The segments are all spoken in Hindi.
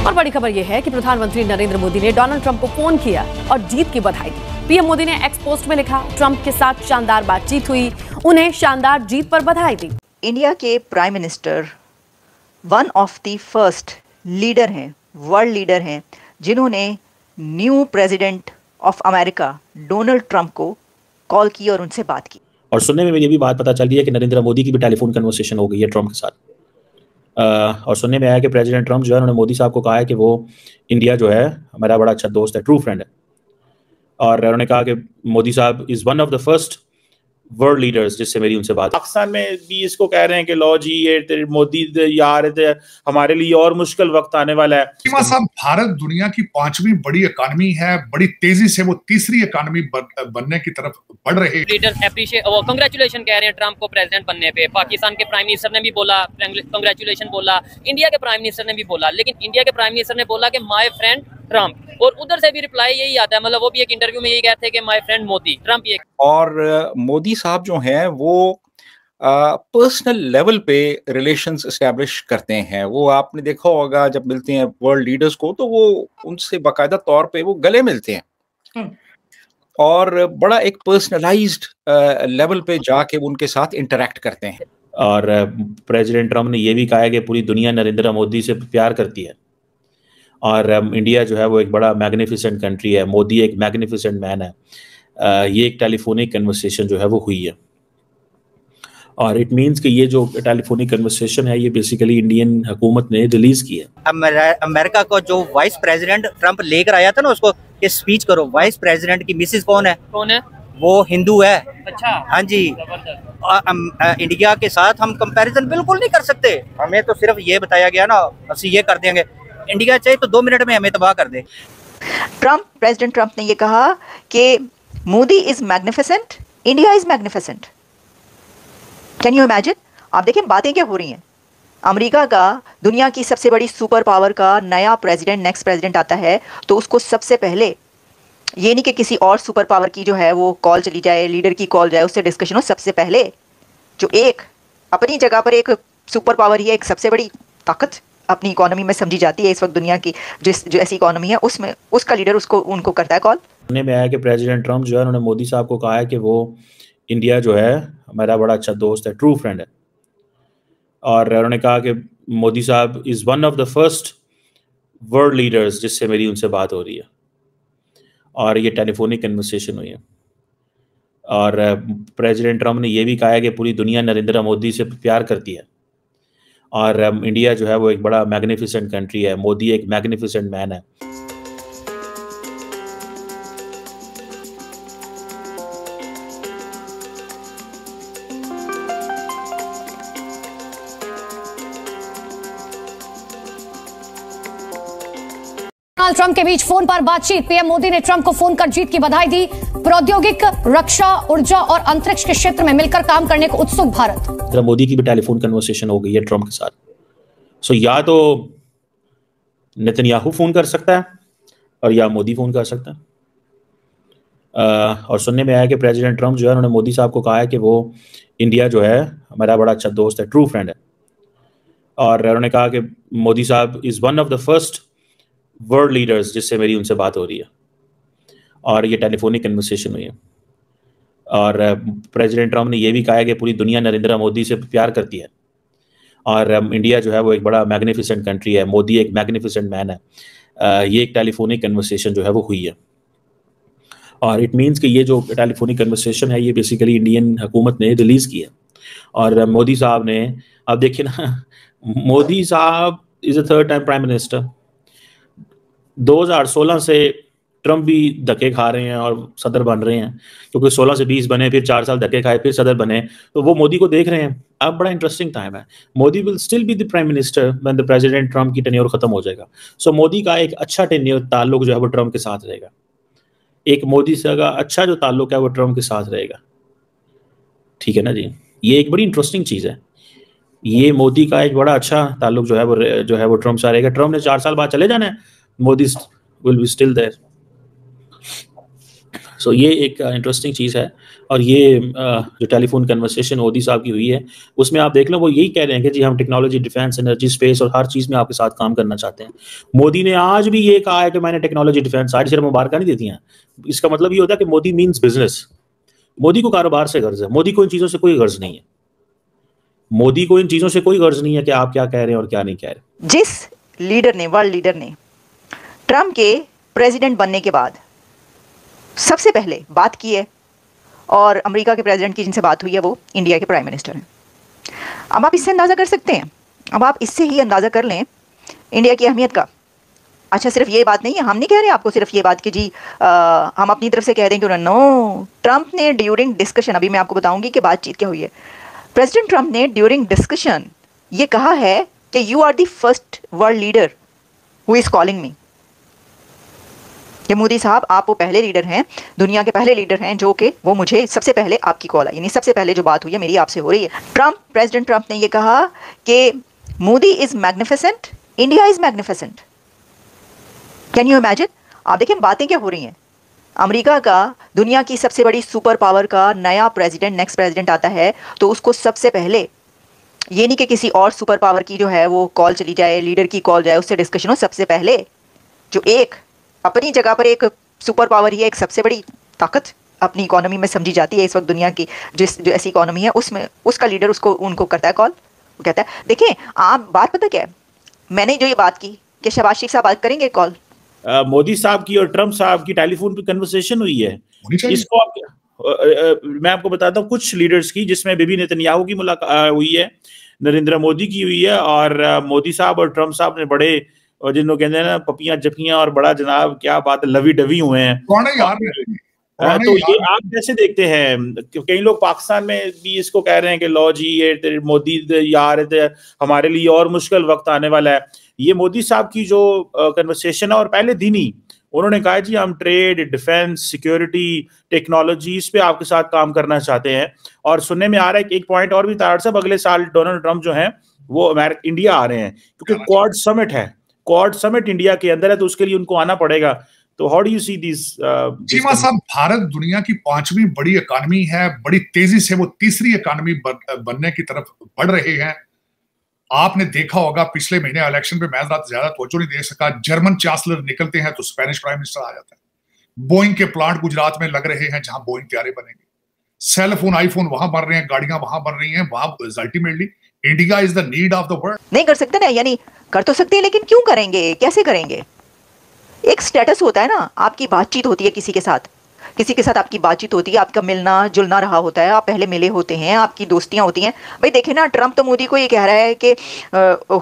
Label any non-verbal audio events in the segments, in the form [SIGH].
और बड़ी खबर यह है कि प्रधानमंत्री नरेंद्र मोदी ने डोनाल्ड ट्रंप को फ़ोन किया और जीत की बधाई दी। पीएम मोदी ने एक्स पोस्ट में लिखा ट्रंप के साथ शानदार बातचीत हुई उन्हें शानदार जीत पर बधाई दी। इंडिया के prime minister one of the first leader हैं वर्ल्ड लीडर हैं जिन्होंने new president of America Donald Trump को कॉल की और उनसे बात की। और सुनने में ये भी बात पता चल रही है कि नरेंद्र मोदी की भी टेलीफोन कन्वर्सेशन हो गई है ट्रंप के साथ। और सुनने में आया कि प्रेसिडेंट ट्रंप जो है, उन्होंने मोदी साहब को कहा है कि वो इंडिया जो है, हमारा बड़ा अच्छा दोस्त है ट्रू फ्रेंड है। और उन्होंने कहा कि मोदी साहब is one of the first world leaders जिससे मेरी उनसे बात पाकिस्तान में भी इसको कह रहे हैं कि लो जी ये मोदी यार हमारे लिए और मुश्किल वक्त आने वाला है। साहब भारत दुनिया की पांचवी बड़ी इकानमी है बड़ी तेज़ी से वो तीसरी इकानमी बनने की तरफ़ बढ़ रहे लीडर्स अप्रिशिएट वो कंग्रेचुलेशन कह रहे हैं ट्रंप को प्रेसिडेंट बनने पे। पाकिस्तान के प्राइम मिनिस्टर ने भी बोला कंग्रेचुलेशन बोला इंडिया के प्राइम मिनिस्टर ने भी बोला लेकिन इंडिया के प्राइम मिनिस्टर ने बोला कि माय फ्रेंड ट्रंप और उधर से भी रिप्लाई यही आता है मतलब वो भी एक इंटरव्यू में यही कहते हैं कि माय फ्रेंड मोदी ट्रंप ये और मोदी साहब जो हैं वो पर्सनल uh, लेवल पे रिलेशंस इस्टेब्लिश करते हैं। वो आपने देखा होगा जब मिलते हैं वर्ल्ड लीडर्स को तो वो उनसे बाकायदा तौर पे वो गले मिलते हैं। हम्म। और बड़ा एक पर्सनलाइज्ड लेवल पे जाके उनके साथ इंटरेक्ट करते हैं। और प्रेसिडेंट ट्रंप ने ये भी कहा है कि पूरी दुनिया नरेंद्र मोदी से प्यार करती है। और इंडिया जो है वो एक बड़ा मैग्निफिसेंट कंट्री है। मोदी एक मैग्निफिसेंट मैन है। ये एक टेलीफोनिक कन्वर्सेशन जो है वो हुई है। और इट मीन्स कि ये जो टेलीफोनिक कन्वर्सेशन है ये बेसिकली इंडियन हुकूमत ने रिलीज़ की है। अमेरिका को जो वाइस प्रेसिडेंट ट्रंप लेकर आया था ना उसको कि स्पीच करो। वाइस प्रेसिडेंट की मिसेस कौन है? कौन है? वो हिंदू है। अच्छा। हाँ जी। आ, आ, इंडिया के साथ हम कंपैरिजन बिल्कुल नहीं कर सकते। हमें तो सिर्फ़ ये बताया गया ना ਅਸੀਂ ये कर देंगे। इंडिया चाहिए तो दो मिनट में हमें तबाह कर दे। ट्रंप, प्रेसिडेंट ट्रंप ने ये कहा कि Modi is magnificent, India is magnificent. Can you imagine आप देखें बातें क्या हो रही हैं। अमेरिका का, दुनिया की सबसे बड़ी सुपर पावर का नया प्रेसिडेंट नेक्स्ट प्रेसिडेंट आता है तो उसको सबसे पहले ये नहीं कि किसी और सुपर पावर की जो है, वो कॉल चली जाए लीडर की कॉल जाए, उससे डिस्कशन हो। सबसे पहले जो एक, अपनी जगह पर एक सुपर पावर ही है, एक सबसे बड़ी ताकत। अपनी इकोनॉमी में समझी जाती है इस वक्त दुनिया की, जिस, जो ऐसी इकोनॉमी है, उसमें, उसका लीडर उसको, उनको करता है कॉल सुनने में आया कि प्रेसिडेंट ट्रंप जो है, उन्होंने मोदी साहब को कहा है कि वो इंडिया जो है, हमारा बड़ा अच्छा दोस्त है ट्रू फ्रेंड है। और उन्होंने कहा कि मोदी साहब is one of the first world leaders जिससे मेरी उनसे बात हो रही है। और ये टेलीफोनिक कन्वर्सेशन हुई है। और प्रेसिडेंट ट्रंप ने ये भी कहा है कि पूरी दुनिया नरेंद्र मोदी से प्यार करती है। और इंडिया जो है वो एक बड़ा मैग्निफिसेंट कंट्री है। मोदी एक मैग्निफिसेंट मैन है। डोनाल्ड ट्रंप के बीच फ़ोन पर बातचीत। पीएम मोदी ने ट्रंप को फ़ोन कर जीत की बधाई दी। प्रौद्योगिक, रक्षा, ऊर्जा और अंतरिक्ष के क्षेत्र में मिलकर काम करने को उत्सुक भारत। मोदी की भी टेलीफोन कन्वर्सेशन हो गई है ट्रंप के साथ। सो या तो नितनयाहू फ़ोन कर सकता है और या मोदी फ़ोन कर सकता है। और सुनने में आया कि प्रेसिडेंट ट्रंप जो है, उन्होंने मोदी साहब को कहा है कि वो इंडिया जो है, हमारा बड़ा अच्छा दोस्त है ट्रू फ्रेंड है। और उन्होंने कहा कि मोदी साहब is one of the first world leaders जिससे मेरी उनसे बात हो रही है। और ये टेलीफोनिक कन्वर्सेशन हुई है। और प्रेसिडेंट ट्रंप ने यह भी कहा है कि पूरी दुनिया नरेंद्र मोदी से प्यार करती है। और इंडिया जो है वो एक बड़ा मैग्निफिसेंट कंट्री है। मोदी एक मैग्निफिसेंट मैन है। ये एक टेलीफोनिक कन्वर्सेशन जो है वो हुई है। और इट मीन्स कि ये जो टेलीफोनिक कन्वर्सेशन है, ये बेसिकली इंडियन हुकूमत ने रिलीज़ की है। और मोदी साहब ने, अब देखिए ना, [LAUGHS] मोदी साहब is a third time prime minister 2016 से ट्रंप भी धक्के खा रहे हैं और सदर बन रहे हैं। क्योंकि 16 से 20 बने फिर चार साल धक्के खाए फिर सदर बने। तो वो मोदी को देख रहे हैं। अब बड़ा इंटरेस्टिंग टाइम है। Modi will still be the prime minister when the president Trump की टेन्योर खत्म हो जाएगा। सो so, मोदी का एक अच्छा टेन्योर ताल्लुक जो है वो ट्रंप के साथ रहेगा। एक मोदी से का अच्छा जो ताल्लुक है वो ट्रंप के साथ रहेगा। ठीक है ना जी? ये एक बड़ी इंटरेस्टिंग चीज़ है। ये मोदी का एक बड़ा अच्छा ताल्लुक जो है वो जो है वो ट्रंप से रहेगा। ट्रंप ने चार साल बाद चले जाना है। Modi will be still there. सो ये एक इंटरेस्टिंग चीज़ है और ये जो टेलीफोन कन्वर्सेशन मोदी साहब की हुई है, उसमें आप देख लो, वो यही कह रहे हैं कि जी हम टेक्नोलॉजी डिफेंस एनर्जी स्पेस और हर चीज़ में आपके साथ काम करना चाहते हैं। मोदी ने आज भी ये कहा है कि मैंने टेक्नोलॉजी डिफेंस सारी सिर्फ़ मुबारक नहीं देती हैं। इसका मतलब ये होता है कि मोदी मीन्स बिज़नेस मोदी को कारोबार से गर्ज है। मोदी को इन चीज़ों से कोई गर्ज नहीं है। मोदी को इन चीज़ों से कोई गर्ज नहीं है कि आप क्या कह रहे हैं और क्या नहीं कह रहे। जिस लीडर ने वर्ल्ड लीडर ने ट्रंप के प्रेसिडेंट बनने के बाद सबसे पहले बात की है और अमेरिका के प्रेसिडेंट की जिनसे बात हुई है वो इंडिया के प्राइम मिनिस्टर हैं। अब आप इससे अंदाज़ा कर सकते हैं। अब आप इससे ही अंदाज़ा कर लें इंडिया की अहमियत का। अच्छा सिर्फ़ ये बात नहीं है हम नहीं कह रहे आपको सिर्फ़ ये बात कि जी आ, हम अपनी तरफ़ से कह दें कि उन्होंने नो ट्रंप ने ड्यूरिंग डिस्कशन अभी मैं आपको बताऊँगी कि बातचीत क्या हुई है। प्रेसिडेंट ट्रंप ने ड्यूरिंग डिस्कशन ये कहा है कि you are the first world leader who is calling me कि मोदी साहब, आप वो पहले लीडर हैं, दुनिया के पहले लीडर हैं, जो कि वो मुझे सबसे पहले आपकी कॉल आई। यानी सबसे पहले जो बात हुई है, मेरी आपसे हो रही है। ट्रंप, प्रेसिडेंट ट्रंप ने ये कहा कि Modi is magnificent, India is magnificent. Can you imagine आप देखिए, बातें क्या हो रही हैं। अमेरिका का, दुनिया की सबसे बड़ी सुपर पावर का नया प्रेसिडेंट, नेक्स्ट प्रेसिडेंट आता है तो उसको सबसे पहले, ये नहीं कि किसी और सुपर पावर की जो है वो कॉल चली जाए, लीडर की कॉल जाए, उससे डिस्कशन हो, सबसे पहले, जो एक अपनी जगह पर एक सुपर पावर ही है एक सबसे बड़ी ताकत अपनी इकोनॉमी में समझी जाती है इस वक्त दुनिया की जिस जो ऐसी इकोनॉमी है उसमें उसका लीडर उसको उनको करता है कॉल वो कहता है देखिए आप बात पता क्या है? मैंने जो ये बात की कि शबाज शेख साहब बात करेंगे कॉल मोदी साहब की और ट्रंप साहब की टेलीफोन पे कन्वर्सेशन हुई है। इसको आप, आ, आ, मैं आपको बताता हूँ कुछ लीडर्स की जिसमें बीबी नेतन्याहू की मुलाकात हुई है नरेंद्र मोदी की हुई है और मोदी साहब और ट्रंप साहब ने बड़े और जिन लोग कहते हैं ना पपियाँ जपियाँ और बड़ा जनाब क्या बात है। लवी डवी हुए हैं कौन है यार तो ये आप कैसे देखते हैं? कई लोग पाकिस्तान में भी इसको कह रहे हैं कि लो जी ये मोदी यार हमारे लिए और मुश्किल वक्त आने वाला है। ये मोदी साहब की जो कन्वर्सेशन है और पहले दिन ही उन्होंने कहा जी हम ट्रेड डिफेंस सिक्योरिटी टेक्नोलॉजी इस पे आपके साथ काम करना चाहते हैं। और सुनने में आ रहा है कि एक पॉइंट और भी तार साहब अगले साल डोनाल्ड ट्रंप जो है वो अमेरिका इंडिया आ रहे हैं क्योंकि क्वाड समिट है। क्वाड समिट इंडिया के अंदर है तो उसके लिए उनको आना पड़ेगा। तो how do you see this Cheema साहब भारत दुनिया की पांचवी बड़ी इकोनॉमी है बड़ी तेज़ी से वो तीसरी इकोनॉमी बनने की तरफ़ बढ़ रहे हैं। आपने देखा होगा पिछले महीने इलेक्शन पे मैं ज़्यादा तवज्जो नहीं दे सका जर्मन चांसलर निकलते हैं तो स्पेनिश प्राइम मिनिस्टर आ जाता है। बोइंग के प्लांट गुजरात में लग रहे हैं जहाँ बोइंग तैयारे बनेंगे। सेल फ़ोन आईफोन वहाँ बन रहे हैं गाड़ियाँ वहाँ बन रही हैं वहाँ ultimately India is the need of the world नहीं, कर सकते ना, यानी कर तो सकते हैं, लेकिन क्यों करेंगे? कैसे करेंगे? एक स्टेटस होता है ना, आपकी बातचीत होती है किसी के साथ। किसी के साथ आपकी बातचीत होती है, आपका मिलना जुलना रहा होता है, आप पहले मिले होते हैं, आपकी दोस्तियाँ होती हैं। भाई, देखे ना ट्रंप तो मोदी को ये कह रहा है कि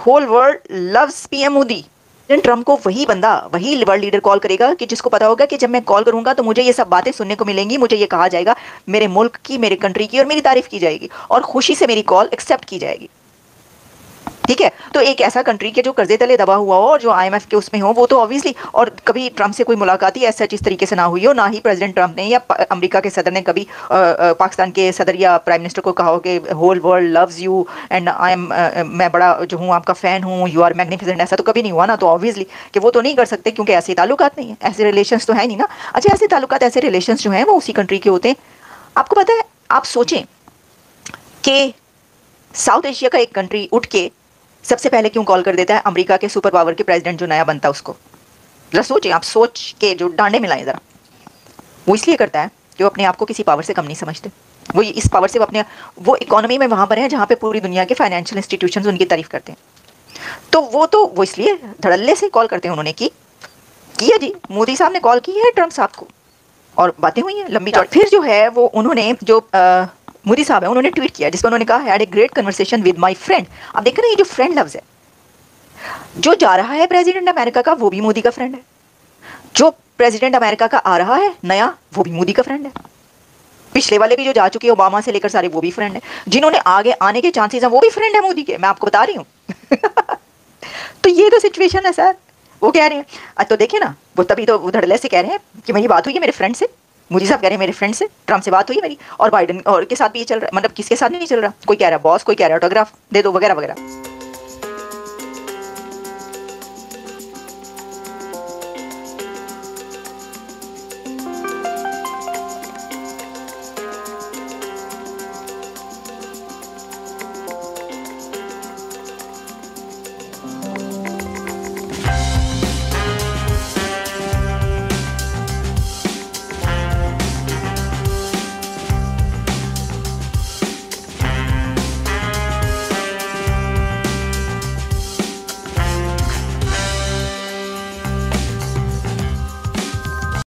whole world loves PM Modi Trump को वही बंदा, वही वर्ल्ड लीडर कॉल करेगा कि जिसको पता होगा कि जब मैं कॉल करूँगा तो मुझे ये सब बातें सुनने को मिलेंगी, मुझे ये कहा जाएगा, मेरे मुल्क की, मेरे कंट्री की और मेरी तारीफ़ की जाएगी और खुशी से मेरी कॉल एक्सेप्ट की जाएगी। ठीक है? तो एक ऐसा कंट्री के जो कर्जे तले दबा हुआ हो और जो आईएमएफ के उसमें हो, वो तो ऑब्वियसली और कभी ट्रंप से कोई मुलाकात ही ऐसा इस तरीके से ना हुई हो, ना ही प्रेसिडेंट ट्रंप ने या अमेरिका के सदर ने कभी पाकिस्तान के सदर या प्राइम मिनिस्टर को कहा हो कि whole world loves you and I am मैं बड़ा जो हूँ, आपका फ़ैन हूँ यू आर मैग्निफिसेंट ऐसा तो कभी नहीं हुआ ना तो ऑब्वियसली कि वो तो नहीं कर सकते क्योंकि ऐसे ताल्लुक नहीं है। ऐसे रिलेशन तो है नहीं ना। अच्छा ऐसे ताल्लुक ऐसे रिलेशन जो हैं, वो उसी कंट्री के होते हैं। आपको पता है, आप सोचें कि साउथ एशिया का एक कंट्री उठ के सबसे पहले क्यों कॉल कर देता है? अमेरिका के सुपर पावर के प्रेसिडेंट जो नया बनता है उसको। जरा सोचिए आप सोच के जो डांडे मिलाएँ ज़रा। वो इसलिए करता है कि वो अपने आप को किसी पावर से कम नहीं समझते। वो इस पावर से वो अपने वो इकोनॉमी में वहाँ पर है जहाँ पे पूरी दुनिया के फाइनेंशियल इंस्टीट्यूशन उनकी तारीफ़ करते हैं। तो वो तो वो इसलिए धड़ल्ले से कॉल करते हैं उन्होंने की किया जी मोदी साहब ने कॉल की है ट्रंप साहब को। और बातें हुई हैं लंबी चौड़ी। फिर जो है वो उन्होंने जो आ, मोदी साहब है उन्होंने ट्वीट किया जिसमें उन्होंने कहा had a great conversation with my friend अब देख रहे हैं, ये जो फ्रेंड लफ्ज है, जो जा रहा है प्रेसिडेंट अमेरिका का, वो भी मोदी का फ्रेंड है। जो प्रेसिडेंट अमेरिका का आ रहा है, नया, वो भी मोदी का फ्रेंड है। पिछले वाले भी जो जा चुके हैं ओबामा से लेकर सारे, वो भी फ्रेंड है। जिन्होंने आगे आने के चांसेस हैं, वो भी फ्रेंड है मोदी के। मैं आपको बता रही हूँ। [LAUGHS] तो ये तो सिचुएशन है सर वो कह रहे हैं तो देखिए ना, वो तभी तो धड़ले से कह रहे हैं कि मेरी बात हुई है मेरे फ्रेंड से। मोदी साहब कह रहे हैं, मेरे फ्रेंड से ट्रंप से बात हुई मेरी, और बाइडन और के साथ भी ये चल रहा है मतलब किसके साथ नहीं चल रहा, कोई कह रहा है बॉस कोई कह रहा है ऑटोग्राफ दे दो, वगैरह वगैरह।